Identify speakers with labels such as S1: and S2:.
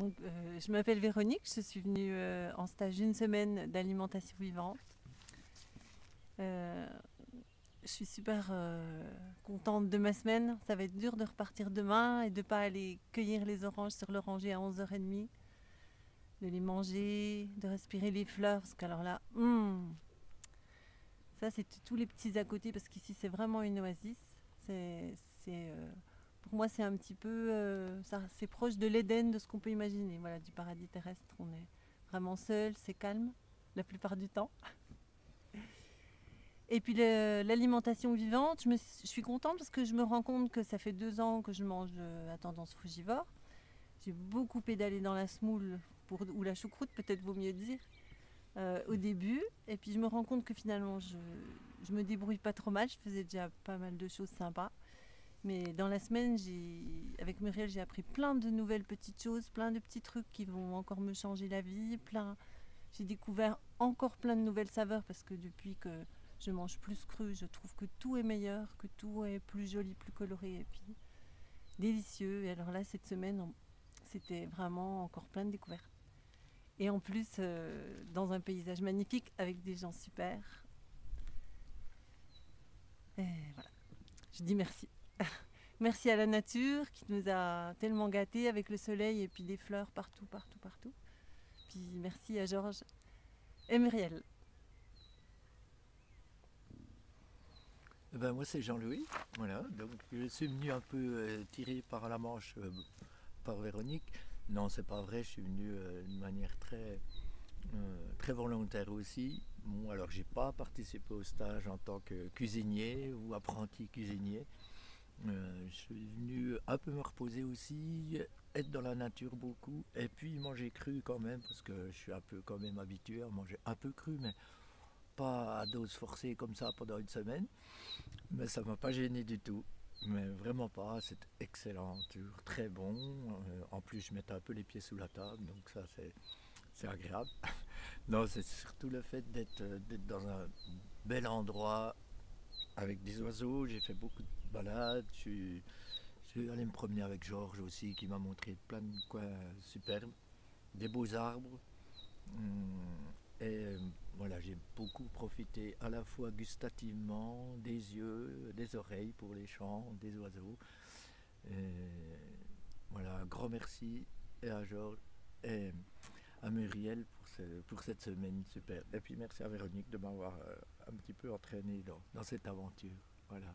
S1: Euh, je m'appelle Véronique, je suis venue euh, en stage une semaine d'alimentation vivante. Euh, je suis super contente de ma semaine. Ça va être dur de repartir demain et de ne pas aller cueillir les oranges sur l'oranger à 11h30, de les manger, de respirer les fleurs, parce qu'alors là, hmm, ça c'est tous les petits à côté, parce qu'ici c'est vraiment une oasis. C'est pour moi, c'est un petit peu, euh, c'est proche de l'Éden, de ce qu'on peut imaginer, voilà, du paradis terrestre. On est vraiment seul, c'est calme la plupart du temps. Et puis l'alimentation vivante, je, suis contente parce que je me rends compte que ça fait deux ans que je mange euh, à tendance frugivore. J'ai beaucoup pédalé dans la semoule, ou la choucroute peut-être vaut mieux dire, euh, au début. Et puis je me rends compte que finalement je, je me débrouille pas trop mal, je faisais déjà pas mal de choses sympas. Mais dans la semaine, avec Muriel, j'ai appris plein de nouvelles petites choses, plein de petits trucs qui vont encore me changer la vie. Plein... J'ai découvert encore plein de nouvelles saveurs parce que depuis que je mange plus cru, je trouve que tout est meilleur, que tout est plus joli, plus coloré et puis délicieux. Et alors là, cette semaine, c'était vraiment encore plein de découvertes. Et en plus, euh, dans un paysage magnifique avec des gens super. Et voilà. Je dis merci. Merci à la nature qui nous a tellement gâtés avec le soleil et puis des fleurs partout, partout, partout. Puis merci à Georges et Muriel.
S2: Eh ben moi c'est Jean-Louis, voilà, donc je suis venu un peu euh, tiré par la manche euh, par Véronique. Non, c'est pas vrai, je suis venu euh, d'une manière très, très volontaire aussi. Bon, alors j'ai pas participé au stage en tant que cuisinier ou apprenti cuisinier. Euh, je suis venu un peu me reposer aussi, être dans la nature beaucoup, et puis manger cru quand même, parce que je suis un peu quand même habitué à manger un peu cru, mais pas à dose forcée comme ça pendant une semaine. Mais ça m'a pas gêné du tout. Mais vraiment pas, c'est excellent, très bon. Euh, en plus, je mettais un peu les pieds sous la table, donc ça c'est agréable. non, c'est surtout le fait d'être dans un bel endroit avec des oiseaux. J'ai fait beaucoup de balade. Je suis, allé me promener avec Georges aussi, qui m'a montré plein de coins superbes, des beaux arbres. Hum, et voilà, j'ai beaucoup profité à la fois gustativement des yeux, des oreilles pour les chants des oiseaux. voilà, un grand merci à Georges et à Muriel pour, cette semaine super. Et puis merci à Véronique de m'avoir euh, un petit peu entraîné dans, dans cette aventure. Voilà.